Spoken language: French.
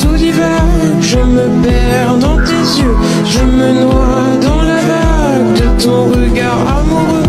tout. Je me perds dans tes yeux, je me noie dans la vague de ton regard amoureux.